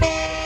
Bye.